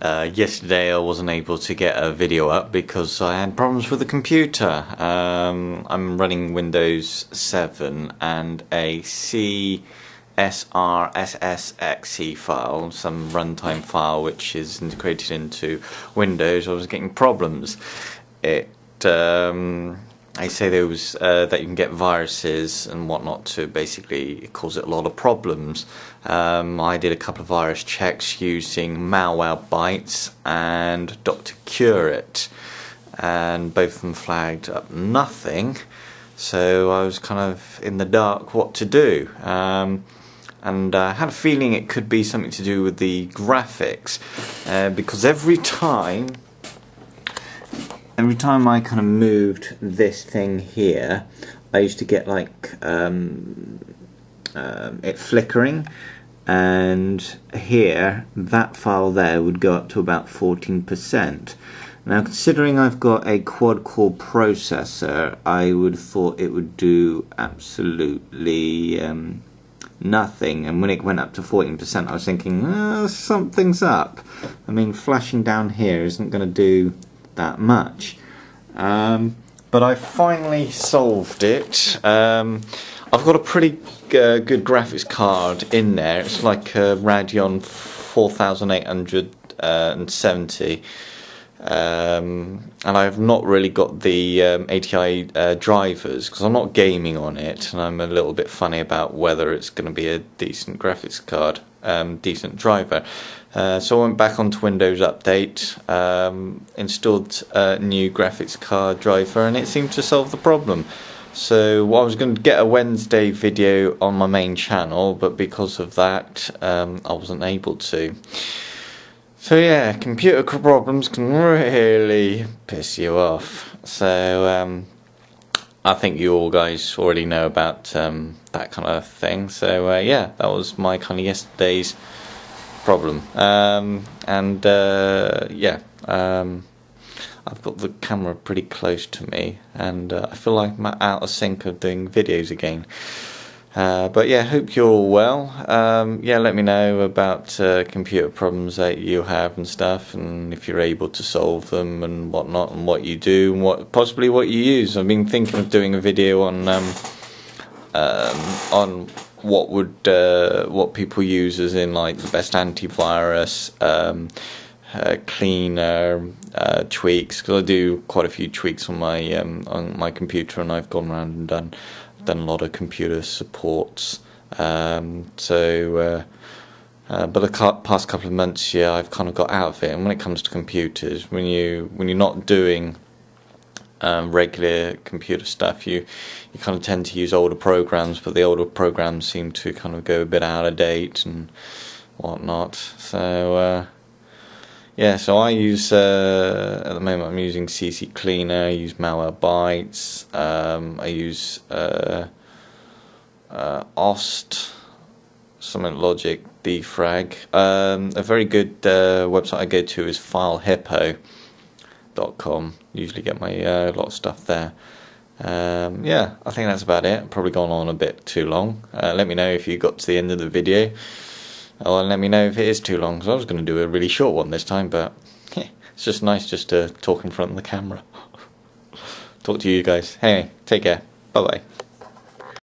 Uh, yesterday I wasn't able to get a video up because I had problems with the computer. Um, I'm running Windows 7 and a CSRSS.exe file, some runtime file which is integrated into Windows. I was getting problems. It um, I say there was uh, that you can get viruses and whatnot to basically cause it a lot of problems. Um, I did a couple of virus checks using malware Malwarebytes and Dr. CureIt, and both of them flagged up nothing. So I was kind of in the dark what to do. Um, and I had a feeling it could be something to do with the graphics uh, because every time every time I kind of moved this thing here, I used to get like um, um, it flickering, and here that file there would go up to about 14%. Now, considering I've got a quad core processor, I would have thought it would do absolutely um, nothing. And when it went up to 14%, I was thinking, oh, something's up. I mean, flashing down here isn't going to do that much. Um, but I finally solved it. Um, I've got a pretty uh, good graphics card in there. It's like a Radeon 4870. Um, and I've not really got the um, ATI uh, drivers because I'm not gaming on it, and I'm a little bit funny about whether it's going to be a decent graphics card, um, decent driver. Uh, so I went back onto Windows Update, um, installed a new graphics card driver, and it seemed to solve the problem. So I was going to get a Wednesday video on my main channel, but because of that, um, I wasn't able to. So yeah, computer problems can really piss you off. So um, I think you all guys already know about um, that kind of thing. So uh, yeah, that was my kind of yesterday's problem. Um, and uh, yeah, um, I've got the camera pretty close to me, and uh, I feel like I'm out of sync of doing videos again. Uh, but yeah, hope you're all well. Um, yeah, let me know about uh, computer problems that you have and stuff, and if you're able to solve them and whatnot, and what you do, and what possibly what you use. I've been thinking of doing a video on um, um, on what would uh, what people use as in like the best antivirus um, uh, cleaner uh, tweaks because I do quite a few tweaks on my um, on my computer and I've gone around and done done a lot of computer supports um, so uh, uh, but the past couple of months yeah I've kind of got out of it and when it comes to computers when you when you're not doing um, regular computer stuff, you you kind of tend to use older programs, but the older programs seem to kind of go a bit out of date and whatnot. So uh, yeah, so I use uh, at the moment I'm using CCleaner, I use Malwarebytes, um, I use uh, uh, Ost, Summit Logic, Defrag. Um, a very good uh, website I go to is FileHippo com. Usually get my uh, lot of stuff there. Um, yeah, I think that's about it. Probably gone on a bit too long. Uh, let me know if you got to the end of the video. Oh, or let me know if it is too long, because I was going to do a really short one this time, but yeah, it's just nice just to talk in front of the camera. talk to you guys. Hey, take care. Bye bye.